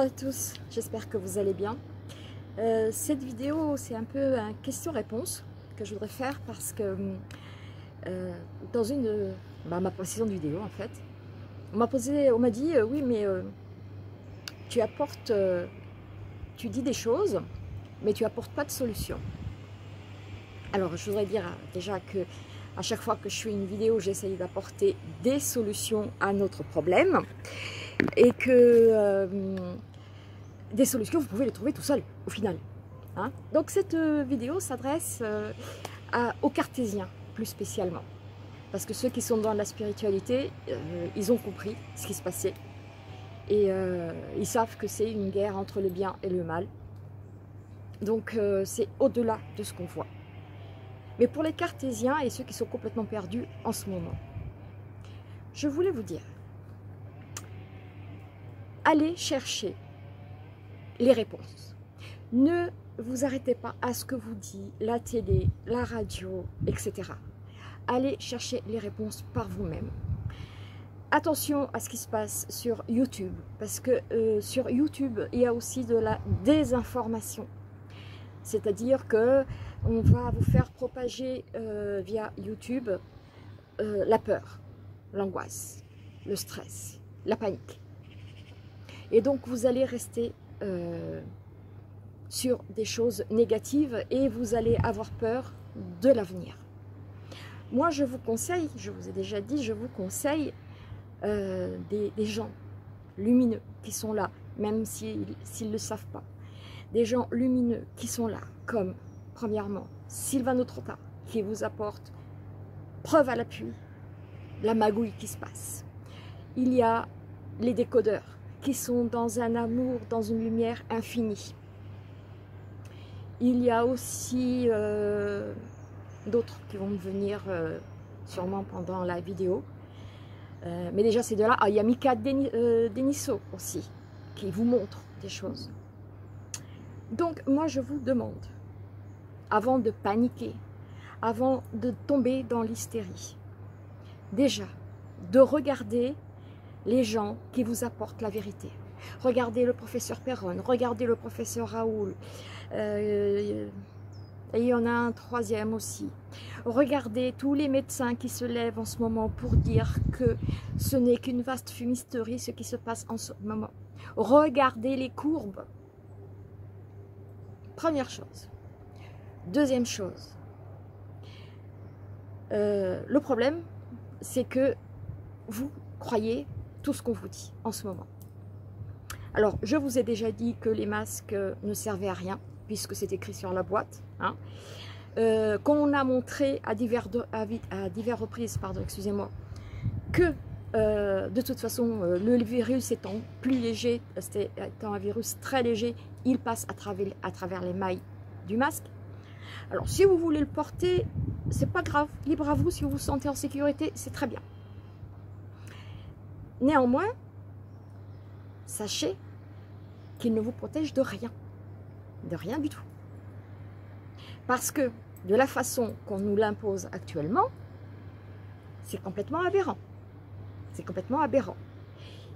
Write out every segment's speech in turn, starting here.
Bonjour à tous, j'espère que vous allez bien. Euh, cette vidéo, c'est un peu un question-réponse que je voudrais faire parce que euh, dans une bah, ma précédente vidéo en fait, on m'a posé, on m'a dit euh, oui mais tu apportes, tu dis des choses, mais tu apportes pas de solution. Alors je voudrais dire déjà que à chaque fois que je fais une vidéo, j'essaye d'apporter des solutions à notre problème et que des solutions, vous pouvez les trouver tout seul au final. Hein. Donc cette euh, vidéo s'adresse euh, aux cartésiens plus spécialement. Parce que ceux qui sont dans la spiritualité, ils ont compris ce qui se passait. Et ils savent que c'est une guerre entre le bien et le mal. Donc c'est au-delà de ce qu'on voit. Mais pour les cartésiens et ceux qui sont complètement perdus en ce moment, je voulais vous dire, allez chercher les réponses. Ne vous arrêtez pas à ce que vous dit la télé, la radio, etc. Allez chercher les réponses par vous-même. Attention à ce qui se passe sur YouTube, parce que euh, sur YouTube, il y a aussi de la désinformation. C'est-à-dire que on va vous faire propager euh, via YouTube euh, la peur, l'angoisse, le stress, la panique. Et donc vous allez rester euh, sur des choses négatives et vous allez avoir peur de l'avenir. Moi je vous conseille, je vous ai déjà dit, je vous conseille des, des, gens lumineux qui sont là, même s'ils ne le savent pas. Des gens lumineux qui sont là, comme Premièrement, Sylvano Trotta, qui vous apporte preuve à l'appui, la magouille qui se passe. Il y a les décodeurs, qui sont dans un amour, dans une lumière infinie. Il y a aussi euh, d'autres qui vont venir euh, sûrement pendant la vidéo. Euh, mais déjà, c'est de là. Ah, il y a Mika Deniso aussi, qui vous montre des choses. Donc, moi, je vous demande, avant de paniquer, avant de tomber dans l'hystérie. Déjà, de regarder les gens qui vous apportent la vérité. Regardez le professeur Perron, regardez le professeur Raoul, euh, il y en a un troisième aussi. Regardez tous les médecins qui se lèvent en ce moment pour dire que ce n'est qu'une vaste fumisterie ce qui se passe en ce moment. Regardez les courbes. Première chose. Deuxième chose, euh, le problème, c'est que vous croyez tout ce qu'on vous dit en ce moment. Alors, je vous ai déjà dit que les masques ne servaient à rien, puisque c'est écrit sur la boîte. Hein. Euh, qu'on a montré à divers, à, divers reprises, pardon, excusez-moi, que euh, de toute façon, le virus étant plus léger, étant un virus très léger, il passe à travers, à travers les mailles du masque. Alors, si vous voulez le porter, c'est pas grave. Libre à vous, si vous vous sentez en sécurité, c'est très bien. Néanmoins, sachez qu'il ne vous protège de rien. De rien du tout. Parce que de la façon qu'on nous l'impose actuellement, c'est complètement aberrant. C'est complètement aberrant.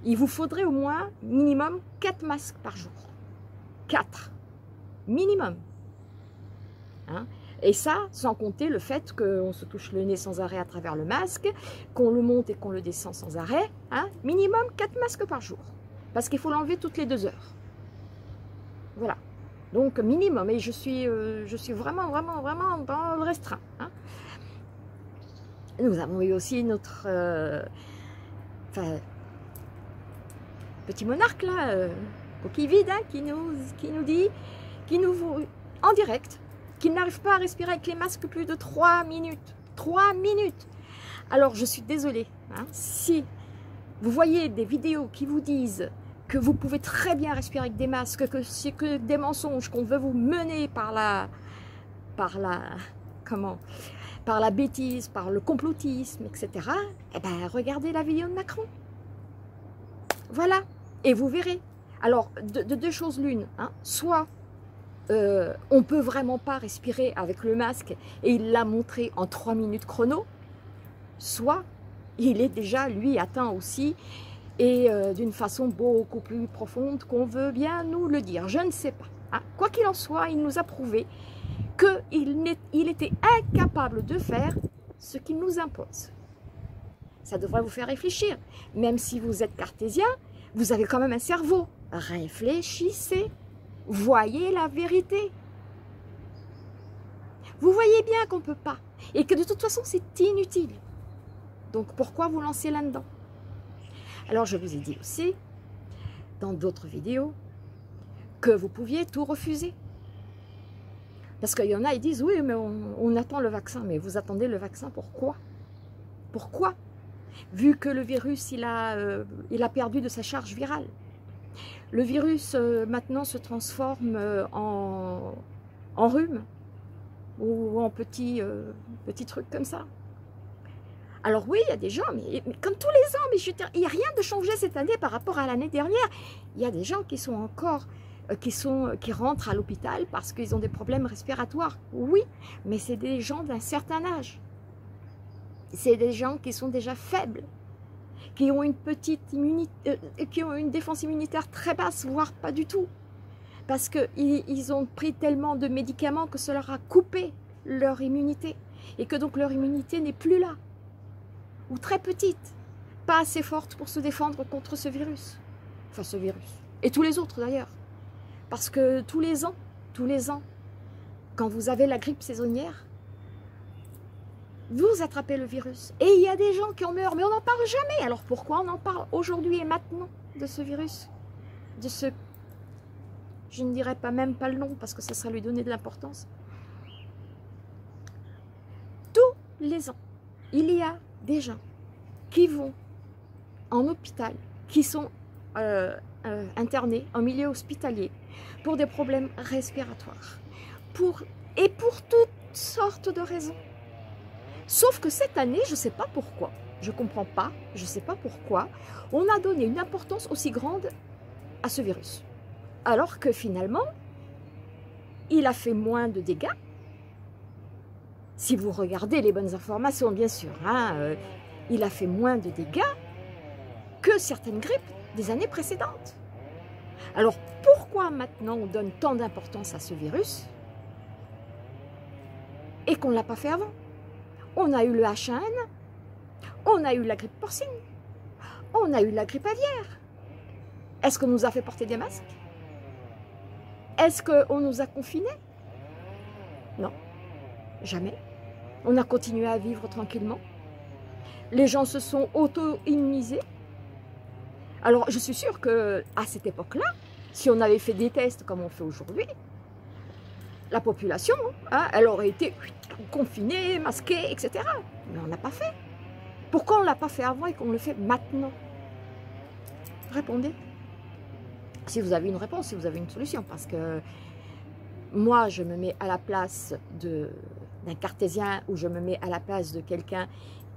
Il vous faudrait au moins minimum 4 masques par jour. 4. Minimum. Hein? Et ça, sans compter le fait qu'on se touche le nez sans arrêt à travers le masque, qu'on le monte et qu'on le descend sans arrêt. Hein. minimum 4 masques par jour. Parce qu'il faut l'enlever toutes les deux heures. Voilà. Donc minimum. Et je suis, euh, je suis vraiment, vraiment, vraiment dans le restreint. Hein. Nous avons eu aussi notre... Euh, petit monarque là, euh, coquille vide, qui, nous, qui nous dit, qui nous en direct, qu'il n'arrive pas à respirer avec les masques plus de 3 minutes. 3 minutes Alors, je suis désolée, hein, si vous voyez des vidéos qui vous disent que vous pouvez très bien respirer avec des masques, que c'est que des mensonges, qu'on veut vous mener par la... par la... comment par la bêtise, par le complotisme, etc. Eh ben, regardez la vidéo de Macron. Voilà. Et vous verrez. Alors, de, deux choses l'une. Hein. Soit euh, on ne peut vraiment pas respirer avec le masque et il l'a montré en 3 minutes chrono, soit il est déjà, lui, atteint aussi et euh, d'une façon beaucoup plus profonde qu'on veut bien nous le dire. Je ne sais pas. Hein. Quoi qu'il en soit, il nous a prouvé qu'il il était incapable de faire ce qu'il nous impose. Ça devrait vous faire réfléchir. Même si vous êtes cartésien, vous avez quand même un cerveau. Réfléchissez. Voyez la vérité. Vous voyez bien qu'on ne peut pas. Et que de toute façon, c'est inutile. Donc pourquoi vous lancer là-dedans? Alors je vous ai dit aussi, dans d'autres vidéos, que vous pouviez tout refuser. Parce qu'il y en a, ils disent, oui, mais on, attend le vaccin. Mais vous attendez le vaccin, pourquoi Pourquoi? Vu que le virus, il a, euh, il a perdu de sa charge virale. Le virus, euh, maintenant, se transforme euh, en, en rhume ou en petits petit trucs comme ça. Alors oui, il y a des gens, mais, comme tous les ans, mais il n'y a rien de changé cette année par rapport à l'année dernière. Il y a des gens qui sont encore, euh, qui, sont, qui rentrent à l'hôpital parce qu'ils ont des problèmes respiratoires. Oui, mais c'est des gens d'un certain âge. C'est des gens qui sont déjà faibles, qui ont une petite immunité, euh, qui ont une défense immunitaire très basse, voire pas du tout. Parce qu'ils ils ont pris tellement de médicaments que cela leur a coupé leur immunité. Et que donc leur immunité n'est plus là ou très petite, pas assez forte pour se défendre contre ce virus. Enfin, ce virus. Et tous les autres d'ailleurs. Parce que tous les ans, tous les ans, quand vous avez la grippe saisonnière, vous attrapez le virus. Et il y a des gens qui en meurent, mais on n'en parle jamais. Alors pourquoi on en parle aujourd'hui et maintenant de ce virus? De ce... Je ne dirais pas même pas le nom, parce que ça serait lui donner de l'importance. Tous les ans, il y a des gens qui vont en hôpital, qui sont euh, euh, internés en milieu hospitalier pour des problèmes respiratoires et pour toutes sortes de raisons. Sauf que cette année, je ne sais pas pourquoi, je ne comprends pas, je ne sais pas pourquoi, on a donné une importance aussi grande à ce virus. Alors que finalement, il a fait moins de dégâts si vous regardez les bonnes informations, bien sûr, hein, euh, il a fait moins de dégâts que certaines grippes des années précédentes. Alors pourquoi maintenant on donne tant d'importance à ce virus et qu'on ne l'a pas fait avant? On a eu le H1N, on a eu la grippe porcine, on a eu la grippe aviaire. Est-ce qu'on nous a fait porter des masques? Est-ce qu'on nous a confinés? Non, jamais. On a continué à vivre tranquillement. Les gens se sont auto-immunisés. Alors, je suis sûre que à cette époque-là, si on avait fait des tests comme on fait aujourd'hui, la population, hein, elle aurait été confinée, masquée, etc. Mais on n'a pas fait. Pourquoi on ne l'a pas fait avant et qu'on le fait maintenant? Répondez. Si vous avez une réponse, si vous avez une solution, parce que moi, je me mets à la place d'un cartésien ou je me mets à la place de quelqu'un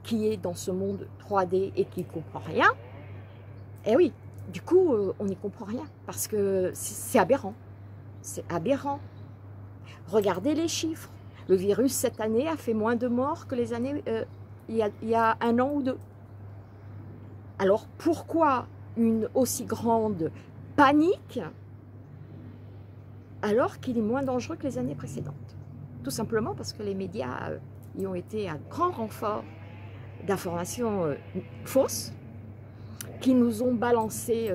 qui est dans ce monde 3D et qui ne comprend rien, eh oui, du coup, euh, on n'y comprend rien parce que c'est aberrant. C'est aberrant. Regardez les chiffres. Le virus, cette année, a fait moins de morts que les années euh, il, y a, un an ou deux. Alors, pourquoi une aussi grande panique alors qu'il est moins dangereux que les années précédentes? Tout simplement parce que les médias euh, y ont été un grand renfort d'informations euh, fausses qui nous ont balancé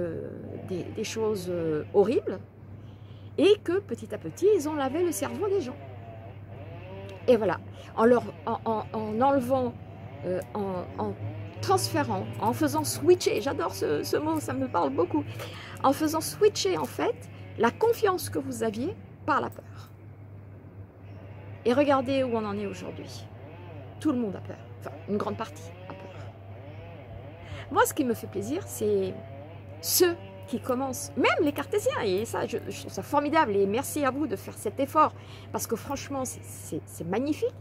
des, choses horribles et que petit à petit, ils ont lavé le cerveau des gens. Et voilà, en, leur, en, enlevant, en, transférant, en faisant switcher, j'adore ce, ce mot, ça me parle beaucoup, en faisant switcher en fait la confiance que vous aviez par la peur. Et regardez où on en est aujourd'hui. Tout le monde a peur. Enfin, une grande partie a peur. Moi, ce qui me fait plaisir, c'est ceux qui commencent, même les cartésiens, et ça, je, trouve ça formidable, et merci à vous de faire cet effort, parce que franchement, c'est magnifique.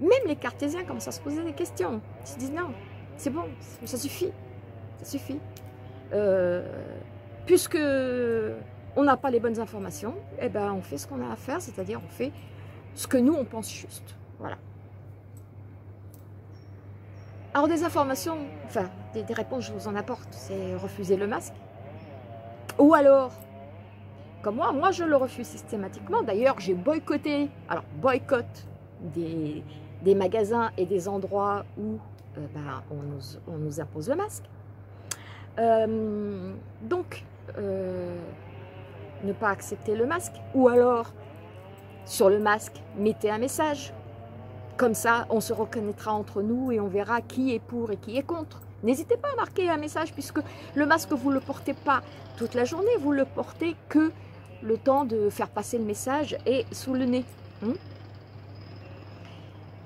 Même les cartésiens commencent à se poser des questions. Ils se disent non, c'est bon, ça suffit, ça suffit. Euh, puisque on n'a pas les bonnes informations, eh ben on fait ce qu'on a à faire, c'est-à-dire on fait ce que nous on pense juste. Voilà. Alors des informations, enfin des, réponses, je vous en apporte, c'est refuser le masque. Ou alors, comme moi, moi je le refuse systématiquement. D'ailleurs, j'ai boycotté, alors boycott des, magasins et des endroits où euh, ben, on, nous, on, nous, impose le masque. Euh, donc, euh, ne pas accepter le masque. Ou alors, sur le masque, mettez un message. Comme ça, on se reconnaîtra entre nous et on verra qui est pour et qui est contre. N'hésitez pas à marquer un message puisque le masque, vous ne le portez pas toute la journée, vous le portez que le temps de faire passer le message et sous le nez. Hein.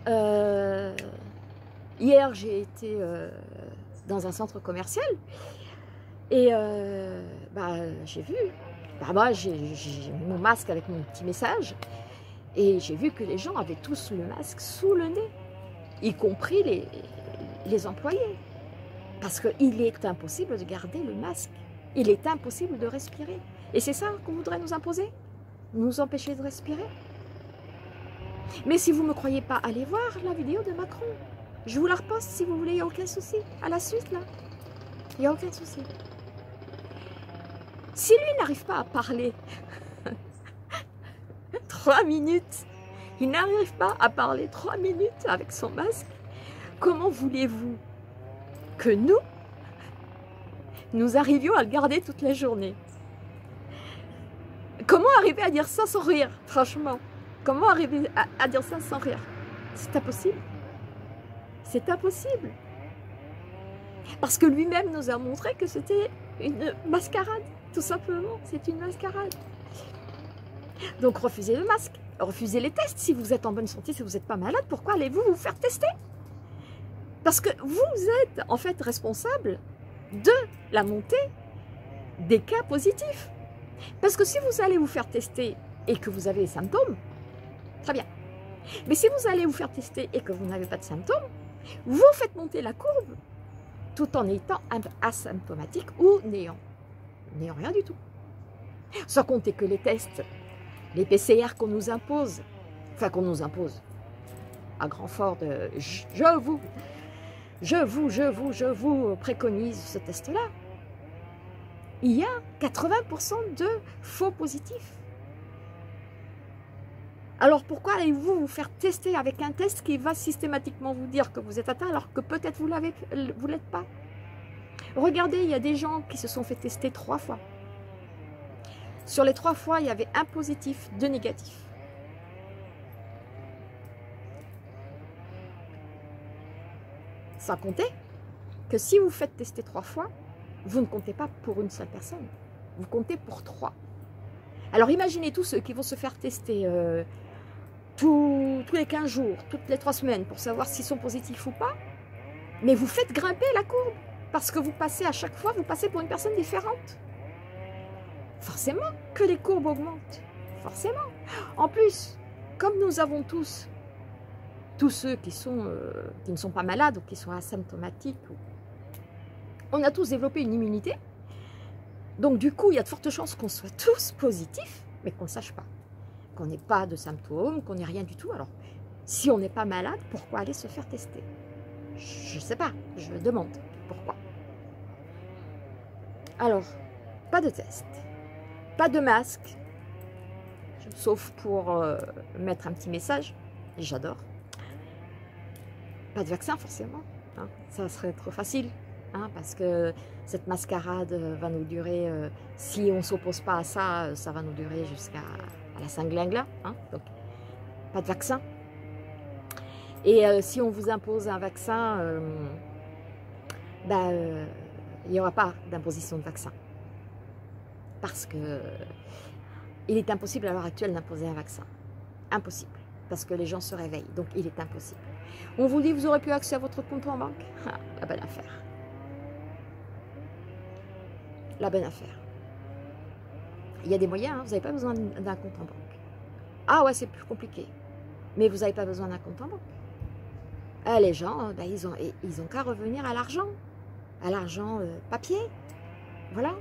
Euh, hier, j'ai été euh, dans un centre commercial et euh, bah, j'ai vu, bah, moi j'ai mon masque avec mon petit message et j'ai vu que les gens avaient tous le masque sous le nez, y compris les, employés. Parce qu'il est impossible de garder le masque. Il est impossible de respirer. Et c'est ça qu'on voudrait nous imposer? Nous empêcher de respirer? Mais si vous ne me croyez pas, allez voir la vidéo de Macron. Je vous la reposte si vous voulez, il n'y a aucun souci. À la suite, là. Il n'y a aucun souci. Si lui n'arrive pas à parler trois minutes, il n'arrive pas à parler trois minutes avec son masque, comment voulez-vous que nous, nous arrivions à le garder toute la journée? Comment arriver à dire ça sans rire, franchement? Comment arriver à, à dire ça sans rire? C'est impossible. C'est impossible. Parce que lui-même nous a montré que c'était une mascarade. Tout simplement, c'est une mascarade. Donc refusez le masque, refusez les tests. Si vous êtes en bonne santé, si vous n'êtes pas malade, pourquoi allez-vous vous faire tester? Parce que vous êtes en fait responsable de la montée des cas positifs. Parce que si vous allez vous faire tester et que vous avez des symptômes, très bien. Mais si vous allez vous faire tester et que vous n'avez pas de symptômes, vous faites monter la courbe tout en étant asymptomatique ou n'ayant rien du tout. Sans compter que les tests, les PCR qu'on nous impose, enfin qu'on nous impose, à grand fort de je vous, je vous, je vous, je vous préconise ce test-là. Il y a 80% de faux positifs. Alors pourquoi allez-vous vous faire tester avec un test qui va systématiquement vous dire que vous êtes atteint alors que peut-être vous ne l'êtes pas? Regardez, il y a des gens qui se sont fait tester trois fois. Sur les trois fois, il y avait un positif, deux négatifs. Sans compter que si vous faites tester trois fois, vous ne comptez pas pour une seule personne. Vous comptez pour trois. Alors imaginez tous ceux qui vont se faire tester euh, tous, les 15 jours, toutes les trois semaines pour savoir s'ils sont positifs ou pas. Mais vous faites grimper la courbe. Parce que vous passez à chaque fois, vous passez pour une personne différente. Forcément que les courbes augmentent. Forcément. En plus, comme nous avons tous, tous ceux qui, euh, ne sont pas malades ou qui sont asymptomatiques, on a tous développé une immunité. Donc du coup, il y a de fortes chances qu'on soit tous positifs, mais qu'on ne sache pas. Qu'on n'ait pas de symptômes, qu'on n'ait rien du tout. Alors, si on n'est pas malade, pourquoi aller se faire tester? Je ne sais pas, je demande. Pourquoi alors, pas de test, pas de masque, sauf pour euh, mettre un petit message, j'adore. Pas de vaccin forcément, hein. ça serait trop facile, hein, parce que cette mascarade va nous durer, euh, si on ne s'oppose pas à ça, ça va nous durer jusqu'à la Saint-Glingla, hein, donc pas de vaccin. Et euh, si on vous impose un vaccin, ben il n'y aura pas d'imposition de vaccin. Parce que il est impossible à l'heure actuelle d'imposer un vaccin. Impossible. Parce que les gens se réveillent. Donc il est impossible. On vous dit, vous aurez plus accès à votre compte en banque? Ah, la bonne affaire. La bonne affaire. Il y a des moyens, hein. vous n'avez pas besoin d'un compte en banque. Ah ouais, c'est plus compliqué. Mais vous n'avez pas besoin d'un compte en banque. Ah, les gens, ils ont, ils ont qu'à revenir à l'argent à l'argent euh, papier. Voilà.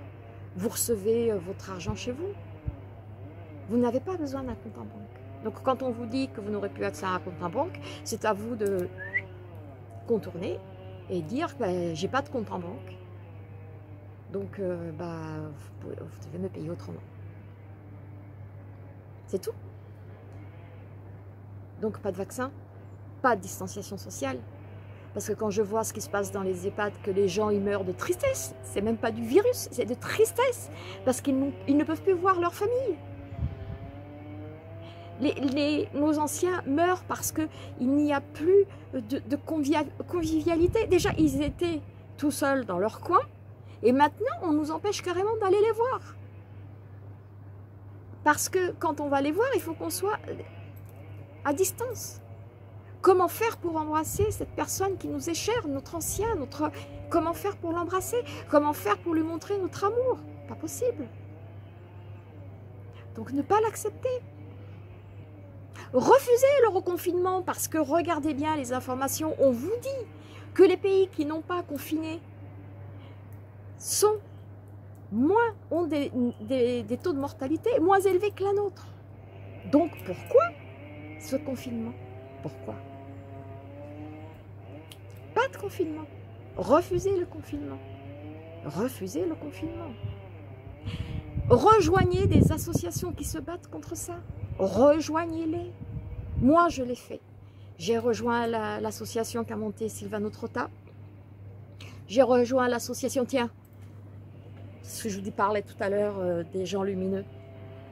Vous recevez euh, votre argent chez vous. Vous n'avez pas besoin d'un compte en banque. Donc quand on vous dit que vous n'aurez plus accès à un compte en banque, c'est à vous de contourner et dire ben, j'ai pas de compte en banque. Donc, euh, bah, vous, vous devez me payer autrement. C'est tout. Donc, pas de vaccin, pas de distanciation sociale. Parce que quand je vois ce qui se passe dans les EHPAD, que les gens ils meurent de tristesse, c'est même pas du virus, c'est de tristesse, parce qu'ils ne peuvent plus voir leur famille. Les, nos anciens meurent parce qu'il n'y a plus de, de convivialité. Déjà, ils étaient tout seuls dans leur coin, et maintenant, on nous empêche carrément d'aller les voir. Parce que quand on va les voir, il faut qu'on soit à distance. Comment faire pour embrasser cette personne qui nous est chère, notre ancien, notre... Comment faire pour l'embrasser Comment faire pour lui montrer notre amour? Pas possible. Donc ne pas l'accepter. Refusez le reconfinement parce que regardez bien les informations, on vous dit que les pays qui n'ont pas confiné sont moins, ont des, taux de mortalité moins élevés que la nôtre. Donc pourquoi ce confinement? Pourquoi? Confinement. Refusez le confinement. Refusez le confinement. Rejoignez des associations qui se battent contre ça. Rejoignez-les. Moi, je l'ai fait. J'ai rejoint l'association qu'a montée Sylvano Trotta. J'ai rejoint l'association, tiens, ce je vous parlais tout à l'heure euh, des gens lumineux,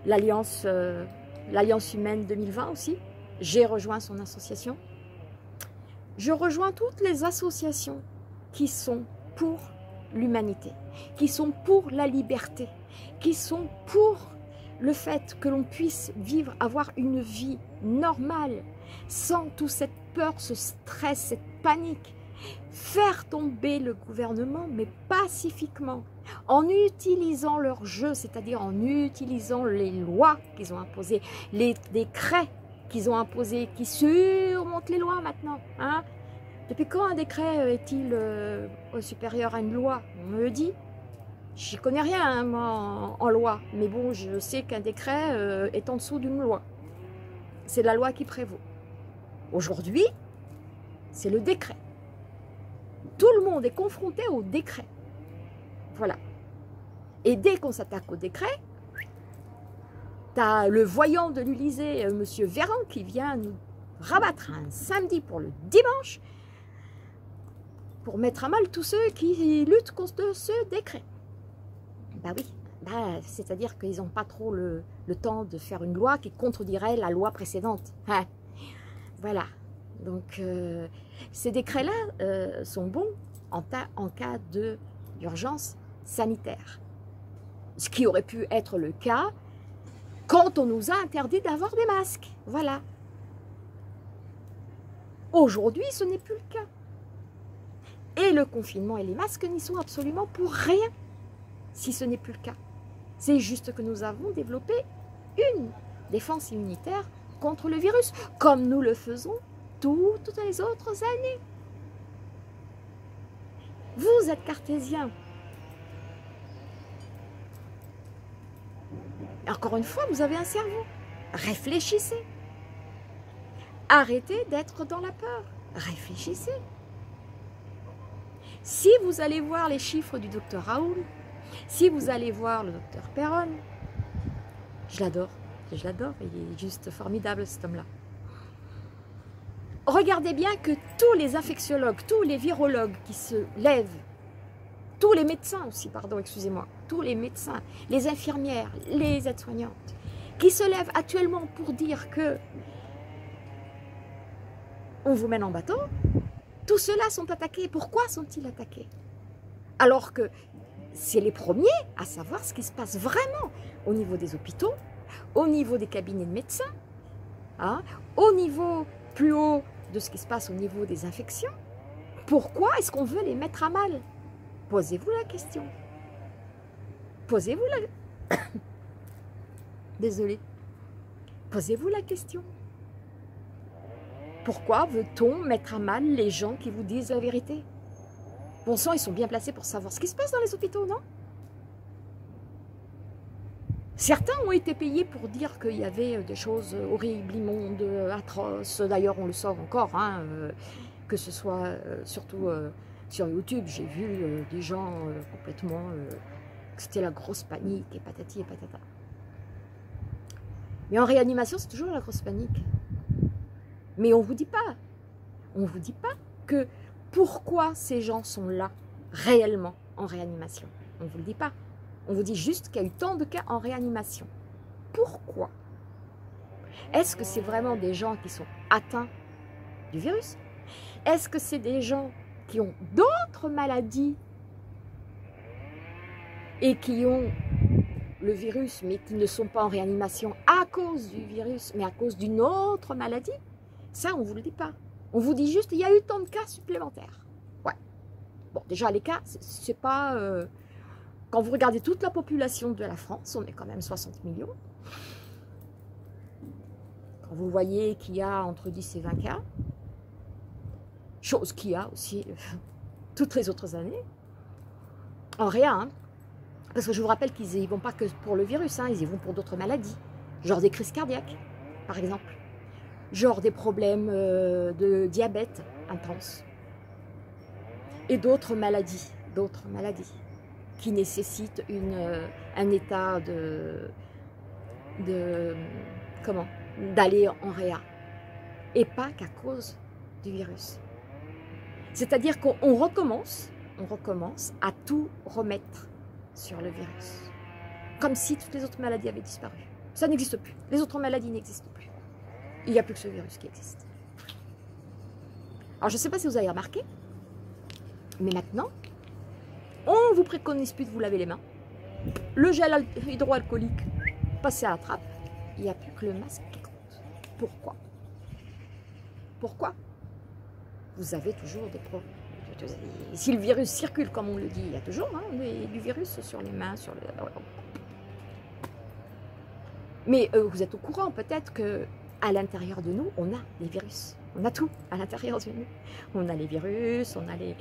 l'Alliance euh, l'Alliance humaine 2020 aussi. J'ai rejoint son association je rejoins toutes les associations qui sont pour l'humanité, qui sont pour la liberté, qui sont pour le fait que l'on puisse vivre, avoir une vie normale, sans toute cette peur, ce stress, cette panique. Faire tomber le gouvernement, mais pacifiquement, en utilisant leur jeu, c'est-à-dire en utilisant les lois qu'ils ont imposées, les décrets qu'ils ont imposé, qui surmontent les lois maintenant. Hein Depuis quand un décret euh, est-il euh, supérieur à une loi? On me dit. J'y connais rien, hein, en, loi. Mais bon, je sais qu'un décret euh, est en dessous d'une loi. C'est la loi qui prévaut. Aujourd'hui, c'est le décret. Tout le monde est confronté au décret. Voilà. Et dès qu'on s'attaque au décret, T'as le voyant de l'Élysée, euh, Monsieur Véran, qui vient nous rabattre un samedi pour le dimanche pour mettre à mal tous ceux qui luttent contre ce décret. Bah oui, bah, c'est-à-dire qu'ils n'ont pas trop le, temps de faire une loi qui contredirait la loi précédente. Hein. Voilà. Donc, euh, ces décrets-là euh, sont bons en, en cas d'urgence sanitaire. Ce qui aurait pu être le cas quand on nous a interdit d'avoir des masques. Voilà. Aujourd'hui, ce n'est plus le cas. Et le confinement et les masques n'y sont absolument pour rien, si ce n'est plus le cas. C'est juste que nous avons développé une défense immunitaire contre le virus, comme nous le faisons toutes les autres années. Vous êtes cartésien, Encore une fois, vous avez un cerveau. Réfléchissez. Arrêtez d'être dans la peur. Réfléchissez. Si vous allez voir les chiffres du docteur Raoul, si vous allez voir le docteur Perron, je l'adore, je l'adore, il est juste formidable cet homme-là. Regardez bien que tous les infectiologues, tous les virologues qui se lèvent tous les médecins aussi, pardon, excusez-moi, tous les médecins, les infirmières, les aides-soignantes, qui se lèvent actuellement pour dire que on vous mène en bateau, tous ceux-là sont attaqués. Pourquoi sont-ils attaqués? Alors que c'est les premiers à savoir ce qui se passe vraiment au niveau des hôpitaux, au niveau des cabinets de médecins, hein, au niveau plus haut de ce qui se passe au niveau des infections. Pourquoi est-ce qu'on veut les mettre à mal? Posez-vous la question. Posez-vous la... Désolée. Posez-vous la question. Pourquoi veut-on mettre à mal les gens qui vous disent la vérité? Bon sang, ils sont bien placés pour savoir ce qui se passe dans les hôpitaux, non? Certains ont été payés pour dire qu'il y avait des choses horribles, immondes, atroces. D'ailleurs, on le sort encore, hein, euh, que ce soit euh, surtout... Euh, sur YouTube, j'ai vu euh, des gens euh, complètement... C'était la grosse panique et patati et patata. Mais en réanimation, c'est toujours la grosse panique. Mais on ne vous dit pas. On ne vous dit pas que pourquoi ces gens sont là réellement en réanimation. On ne vous le dit pas. On vous dit juste qu'il y a eu tant de cas en réanimation. Pourquoi? Est-ce que c'est vraiment des gens qui sont atteints du virus? Est-ce que c'est des gens qui ont d'autres maladies et qui ont le virus, mais qui ne sont pas en réanimation à cause du virus, mais à cause d'une autre maladie Ça, on ne vous le dit pas. On vous dit juste, il y a eu tant de cas supplémentaires. Ouais. Bon, déjà, les cas, c'est pas... Euh, quand vous regardez toute la population de la France, on est quand même 60 millions. Quand vous voyez qu'il y a entre 10 et 20 cas, chose qu'il y a aussi euh, toutes les autres années, en rien, hein. Parce que je vous rappelle qu'ils n'y vont pas que pour le virus, hein, ils y vont pour d'autres maladies, genre des crises cardiaques, par exemple, genre des problèmes euh, de diabète intense, et d'autres maladies, d'autres maladies qui nécessite une, euh, un état de, de comment d'aller en réa. Et pas qu'à cause du virus. C'est-à-dire qu'on recommence, on recommence à tout remettre sur le virus, comme si toutes les autres maladies avaient disparu. Ça n'existe plus. Les autres maladies n'existent plus. Il n'y a plus que ce virus qui existe. Alors je ne sais pas si vous avez remarqué, mais maintenant, on vous préconise plus de vous laver les mains. Le gel hydroalcoolique, passez à la trappe. Il n'y a plus que le masque qui compte. Pourquoi? Pourquoi? Vous avez toujours des problèmes. Si le virus circule comme on le dit, il y a toujours hein, du virus sur les mains, sur le... Mais euh, vous êtes au courant peut-être que à l'intérieur de nous, on a des virus. On a tout à l'intérieur de nous. On a les virus, on a les,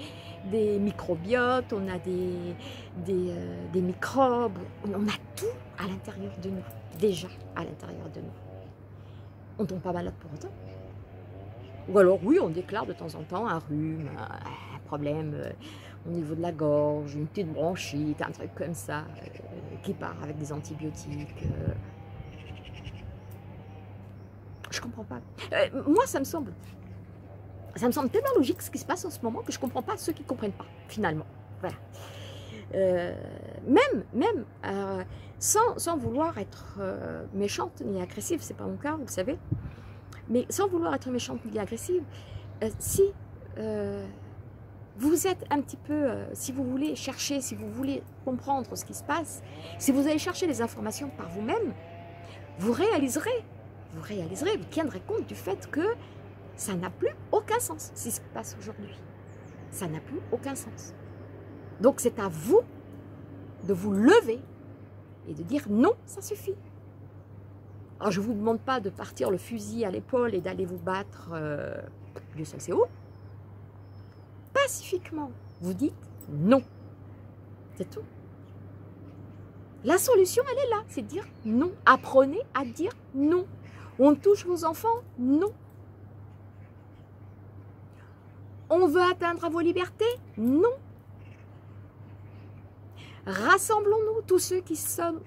des microbiotes, on a des, des, euh, microbes, on a tout à l'intérieur de nous, déjà à l'intérieur de nous. On ne tombe pas malade pour autant. Ou alors oui, on déclare de temps en temps un rhume, problème euh, au niveau de la gorge, une petite bronchite, un truc comme ça, euh, qui part avec des antibiotiques. Je comprends pas. Euh, moi, ça me semble, ça me semble tellement logique ce qui se passe en ce moment que je comprends pas ceux qui ne comprennent pas, finalement. Voilà. Euh, même, même, euh, sans, sans, vouloir être méchante ni agressive, c'est pas mon cas, vous le savez, mais sans vouloir être méchante ni agressive, si vous êtes un petit peu, si vous voulez chercher, si vous voulez comprendre ce qui se passe, si vous allez chercher les informations par vous-même, vous réaliserez vous réaliserez, vous tiendrez compte du fait que ça n'a plus aucun sens, ce qui se passe aujourd'hui. Ça n'a plus aucun sens. Donc c'est à vous de vous lever et de dire non, ça suffit. Alors je ne vous demande pas de partir le fusil à l'épaule et d'aller vous battre, euh, Dieu seul sait où. Pacifiquement, vous dites non. C'est tout. La solution, elle est là, c'est dire non. Apprenez à dire non. On touche vos enfants Non. On veut atteindre vos libertés Non. Rassemblons-nous, tous ceux qui sont,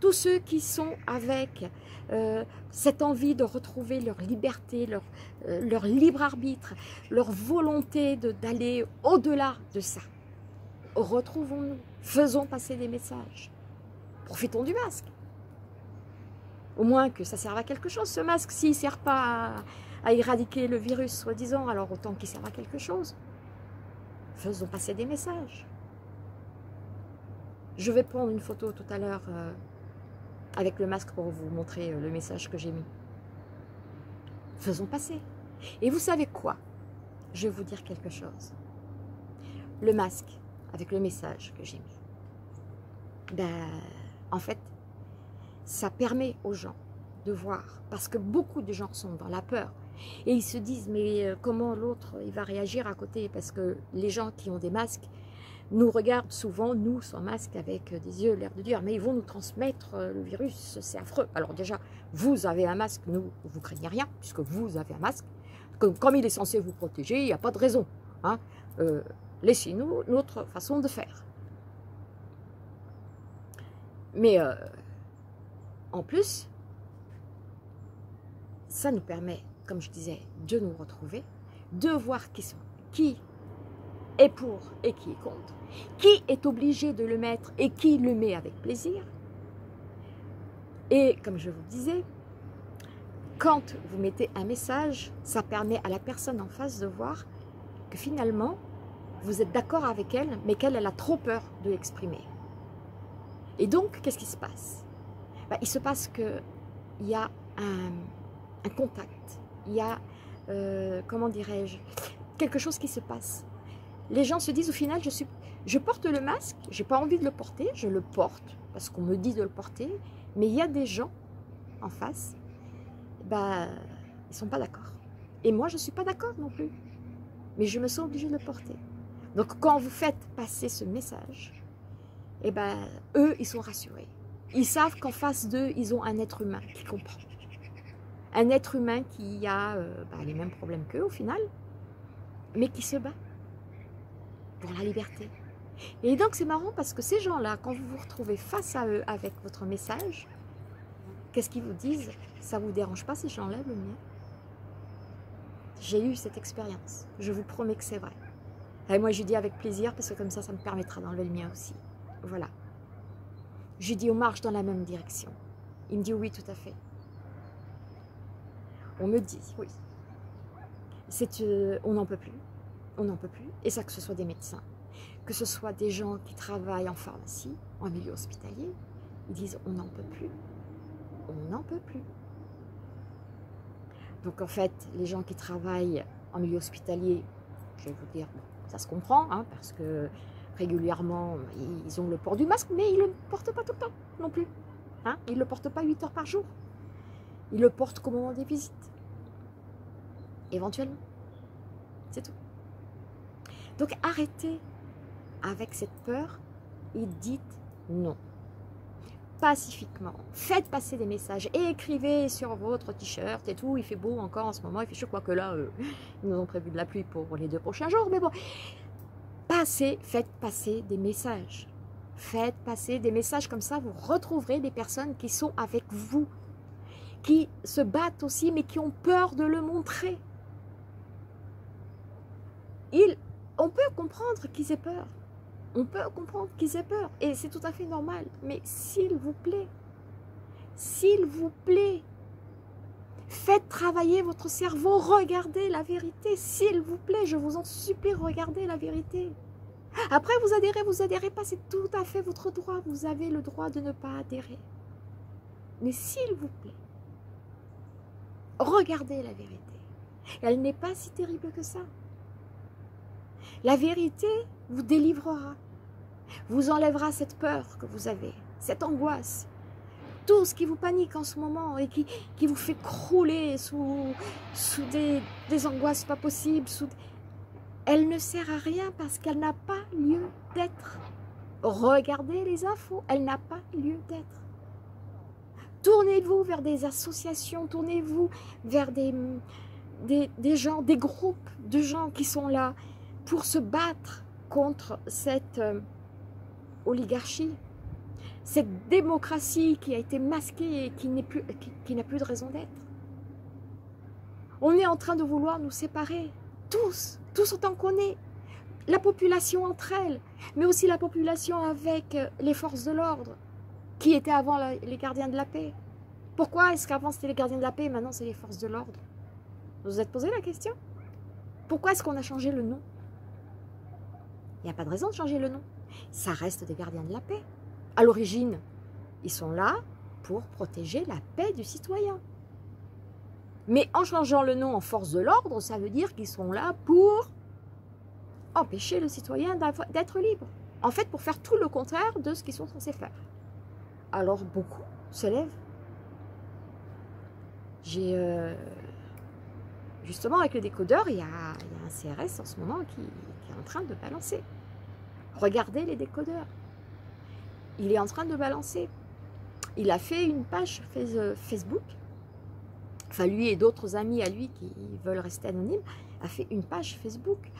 tous, ceux qui sont avec euh, cette envie de retrouver leur liberté, leur, euh, libre arbitre, leur volonté d'aller au-delà de ça. Retrouvons-nous, faisons passer des messages. Profitons du masque. Au moins que ça serve à quelque chose, ce masque. S'il ne sert pas à, éradiquer le virus, soi-disant, alors autant qu'il serve à quelque chose. Faisons passer des messages. Je vais prendre une photo tout à l'heure euh, avec le masque pour vous montrer euh, le message que j'ai mis. Faisons passer. Et vous savez quoi? Je vais vous dire quelque chose. Le masque avec le message que j'ai mis. Ben, en fait, ça permet aux gens de voir, parce que beaucoup de gens sont dans la peur, et ils se disent, mais euh, comment l'autre, il va réagir à côté? Parce que les gens qui ont des masques nous regardent souvent, nous, sans masque, avec des yeux, l'air de dire, mais ils vont nous transmettre euh, le virus, c'est affreux. Alors déjà, vous avez un masque, nous, vous craignez rien, puisque vous avez un masque. Comme, comme il est censé vous protéger, il n'y a pas de raison. Hein. Euh, Laissez-nous notre façon de faire. Mais euh, en plus, ça nous permet, comme je disais, de nous retrouver, de voir qui, sont, qui est pour et qui est contre, qui est obligé de le mettre et qui le met avec plaisir? Et comme je vous disais, quand vous mettez un message, ça permet à la personne en face de voir que finalement, vous êtes d'accord avec elle, mais qu'elle elle a trop peur de l'exprimer. Et donc, qu'est-ce qui se passe? Ben, Il se passe qu'il y a un, contact, il y a, euh, comment dirais-je, quelque chose qui se passe. Les gens se disent au final, je, porte le masque, j'ai pas envie de le porter, je le porte parce qu'on me dit de le porter, mais il y a des gens en face, bah, ils sont pas d'accord. Et moi, je suis pas d'accord non plus. Mais je me sens obligée de le porter. Donc, quand vous faites passer ce message, eh ben, eux, ils sont rassurés. Ils savent qu'en face d'eux, ils ont un être humain qui comprend. Un être humain qui a euh, bah, les mêmes problèmes qu'eux au final, mais qui se bat pour la liberté. Et donc c'est marrant parce que ces gens-là, quand vous vous retrouvez face à eux avec votre message, qu'est-ce qu'ils vous disent? Ça vous dérange pas si j'enlève le mien? J'ai eu cette expérience, je vous promets que c'est vrai. Et moi je dis avec plaisir parce que comme ça, ça me permettra d'enlever le mien aussi. Voilà. Je dis on marche dans la même direction. Il me dit oui, tout à fait. On me dit oui. C'est, euh, on n'en peut plus. On n'en peut plus. Et ça, que ce soit des médecins, que ce soit des gens qui travaillent en pharmacie, en milieu hospitalier, ils disent on n'en peut plus. On n'en peut plus. Donc en fait, les gens qui travaillent en milieu hospitalier, je vais vous dire, ça se comprend, hein, parce que régulièrement, ils ont le port du masque, mais ils ne le portent pas tout le temps non plus. Hein ils ne le portent pas 8 heures par jour. Ils le portent qu'au moment des visites. Éventuellement. C'est tout. Donc arrêtez avec cette peur et dites non. Pacifiquement. Faites passer des messages et écrivez sur votre t-shirt et tout. Il fait beau encore en ce moment. Il fait chaud, quoique là, euh, ils nous ont prévu de la pluie pour les deux prochains jours. Mais bon, passez, faites passer des messages. Faites passer des messages comme ça, vous retrouverez des personnes qui sont avec vous, qui se battent aussi, mais qui ont peur de le montrer. Ils, on peut comprendre qu'ils aient peur. On peut comprendre qu'ils aient peur. Et c'est tout à fait normal. Mais s'il vous plaît, s'il vous plaît, Faites travailler votre cerveau, regardez la vérité, s'il vous plaît, je vous en supplie, regardez la vérité. Après, vous adhérez, vous adhérez pas, c'est tout à fait votre droit, vous avez le droit de ne pas adhérer. Mais s'il vous plaît, regardez la vérité. Elle n'est pas si terrible que ça. La vérité vous délivrera, vous enlèvera cette peur que vous avez, cette angoisse, tout ce qui vous panique en ce moment et qui, qui vous fait crouler sous, sous des, des angoisses pas possibles, elle ne sert à rien parce qu'elle n'a pas lieu d'être. Regardez les infos, elle n'a pas lieu d'être. Tournez-vous vers des associations, tournez-vous vers des, des, des, gens, des groupes de gens qui sont là pour se battre contre cette euh, oligarchie, cette démocratie qui a été masquée et qui n'a plus, de raison d'être. On est en train de vouloir nous séparer, tous, tous autant qu'on est. La population entre elles, mais aussi la population avec euh, les forces de l'ordre, qui étaient avant les gardiens de la paix. Pourquoi est-ce qu'avant c'était les gardiens de la paix et maintenant c'est les forces de l'ordre? Vous vous êtes posé la question? Pourquoi est-ce qu'on a changé le nom? N'y a pas de raison de changer le nom. Ça reste des gardiens de la paix à l'origine, ils sont là pour protéger la paix du citoyen. Mais en changeant le nom en force de l'ordre, ça veut dire qu'ils sont là pour empêcher le citoyen d'être libre. En fait, pour faire tout le contraire de ce qu'ils sont censés faire. Alors beaucoup se lèvent. J'ai... Euh, justement, avec le décodeur, il y, a, un CRS en ce moment qui est en train de balancer. Regardez les décodeurs il est en train de balancer. Il a fait une page euh, Facebook, enfin lui et d'autres amis à lui qui veulent rester anonymes, a fait une page Facebook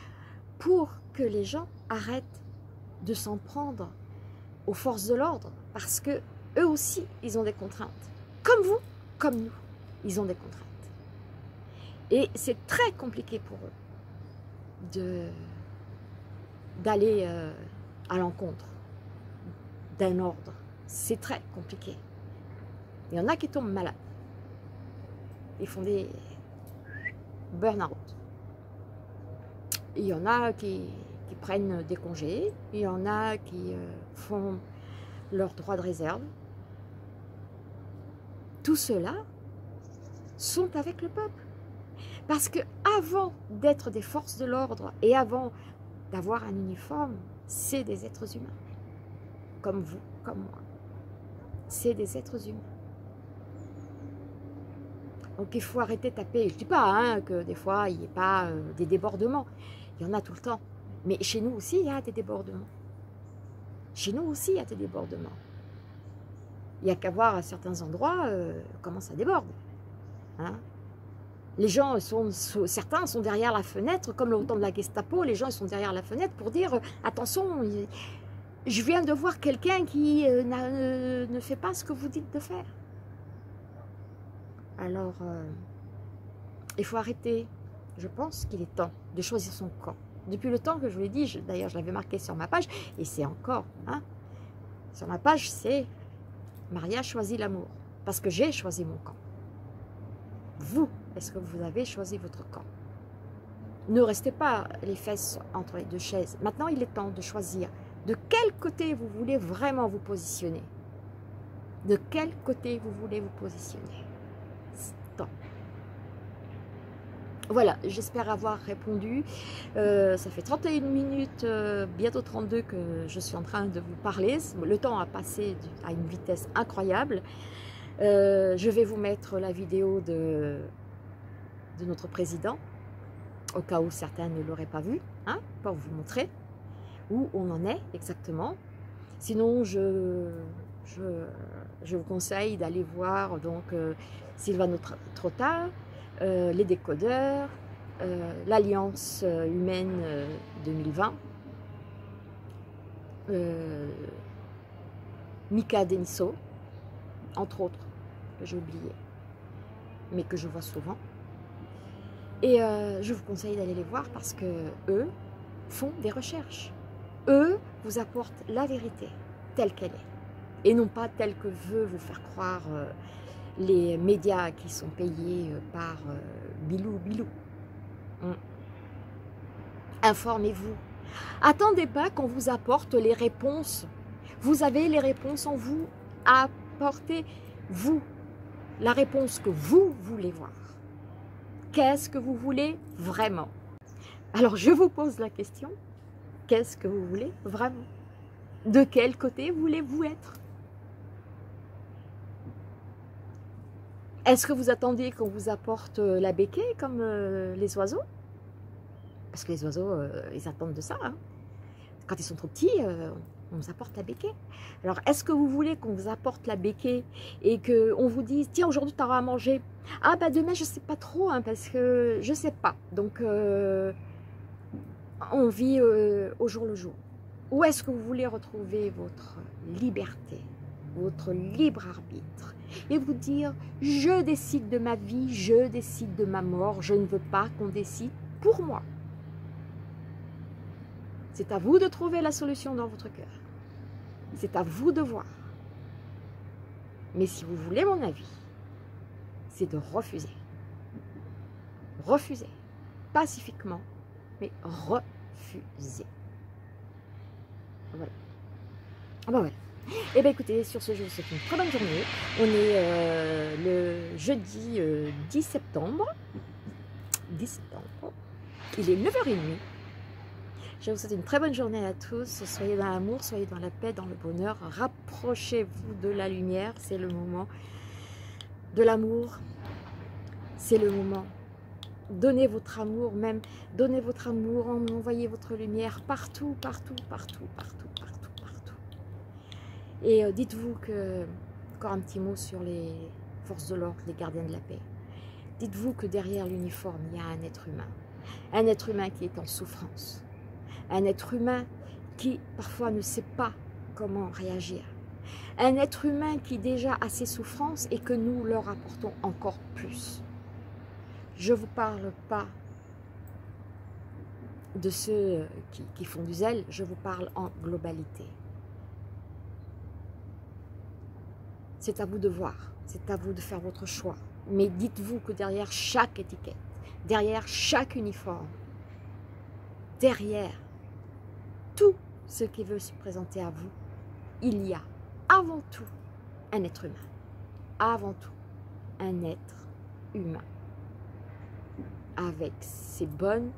pour que les gens arrêtent de s'en prendre aux forces de l'ordre, parce que eux aussi, ils ont des contraintes. Comme vous, comme nous, ils ont des contraintes. Et c'est très compliqué pour eux d'aller euh, à l'encontre d'un ordre. C'est très compliqué. Il y en a qui tombent malades. Ils font des burn-out. Il y en a qui, prennent des congés. Il y en a qui euh, font leur droit de réserve. Tout cela sont avec le peuple. Parce que avant d'être des forces de l'ordre et avant d'avoir un uniforme, c'est des êtres humains. Comme vous, comme moi. C'est des êtres humains. Donc il faut arrêter de taper. Je ne dis pas hein, que des fois, il n'y ait pas euh, des débordements. Il y en a tout le temps. Mais chez nous aussi, il y a des débordements. Chez nous aussi, il y a des débordements. Il n'y a qu'à voir à certains endroits euh, comment ça déborde. Hein. Les gens sont, certains sont derrière la fenêtre, comme le temps de la Gestapo, les gens sont derrière la fenêtre pour dire euh, attention, je viens de voir quelqu'un qui ne fait pas ce que vous dites de faire. Alors, euh, il faut arrêter. Je pense qu'il est temps de choisir son camp. Depuis le temps que je vous l'ai dit, d'ailleurs je l'avais marqué sur ma page, et c'est encore, hein, sur ma page, c'est Maria choisit l'amour. Parce que j'ai choisi mon camp. Vous, est-ce que vous avez choisi votre camp? Ne restez pas les fesses entre les deux chaises. Maintenant, il est temps de choisir de quel côté vous voulez vraiment vous positionner? De quel côté vous voulez vous positionner? Voilà, j'espère avoir répondu. Euh, ça fait 31 minutes, euh, bientôt 32 que je suis en train de vous parler. Le temps a passé à une vitesse incroyable. Euh, je vais vous mettre la vidéo de, de notre président, au cas où certains ne l'auraient pas vu, hein, pour vous montrer où on en est exactement. Sinon, je, je, je vous conseille d'aller voir donc Sylvano Trotta, euh, les décodeurs, euh, l'Alliance humaine 2020, euh, Mika Deniso, entre autres, que j'ai oublié, mais que je vois souvent. Et je vous conseille d'aller les voir parce que eux font des recherches. Eux vous apportent la vérité telle qu'elle est et non pas telle que veut vous faire croire les médias qui sont payés euh, par euh, Bilou Bilou. Hum. Informez-vous. Attendez pas qu'on vous apporte les réponses. Vous avez les réponses en vous. Apportez-vous la réponse que vous voulez voir. Qu'est-ce que vous voulez vraiment? Alors je vous pose la question. Qu'est-ce que vous voulez vraiment? De quel côté voulez-vous être? Est-ce que vous attendiez qu'on vous apporte euh, la béquille comme euh, les oiseaux? Parce que les oiseaux, euh, ils attendent de ça. Hein. Quand ils sont trop petits, on nous apporte la béquille. Alors, est-ce que vous voulez qu'on vous apporte la béquille et qu'on vous dise, tiens, aujourd'hui, tu auras à manger? Ah, bah demain, je ne sais pas trop, hein, parce que je ne sais pas. Donc, on vit au jour le jour. Où est-ce que vous voulez retrouver votre liberté, votre libre arbitre et vous dire je décide de ma vie, je décide de ma mort, je ne veux pas qu'on décide pour moi? C'est à vous de trouver la solution dans votre cœur. C'est à vous de voir. Mais si vous voulez mon avis, c'est de refuser. Refuser. Pacifiquement, mais refuser. Voilà. Ah ben voilà. Eh bien écoutez, sur ce, je vous souhaite une très bonne journée. On est euh, le jeudi 10 euh, septembre. 10 septembre. Il est 9h30. Je vous souhaite une très bonne journée à tous. Soyez dans l'amour, soyez dans la paix, dans le bonheur. Rapprochez-vous de la lumière. C'est le moment de l'amour. C'est le moment. Donnez votre amour, même donnez votre amour, envoyez votre lumière partout, partout, partout, partout, partout. Et euh, dites-vous que, encore un petit mot sur les forces de l'ordre, les gardiens de la paix. Dites-vous que derrière l'uniforme, il y a un être humain. Un être humain qui est en souffrance. Un être humain qui parfois ne sait pas comment réagir. Un être humain qui déjà a ses souffrances et que nous leur apportons encore plus. Je ne vous parle pas de ceux qui, qui font du zèle, je vous parle en globalité. C'est à vous de voir, c'est à vous de faire votre choix. Mais dites-vous que derrière chaque étiquette, derrière chaque uniforme, derrière tout ce qui veut se présenter à vous, il y a avant tout un être humain. Avant tout, un être humain. Avec ses bonnes,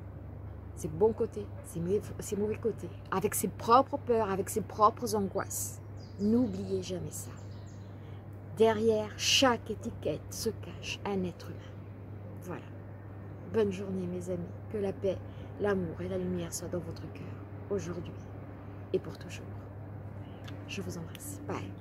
ses bons côtés, ses ses mauvais côtés, avec ses propres peurs, avec ses propres angoisses. N'oubliez jamais ça. Derrière chaque étiquette se cache un être humain. Voilà. Bonne journée mes amis. Que la paix, l'amour et la lumière soient dans votre cœur aujourd'hui et pour toujours. Je vous embrasse. Bye.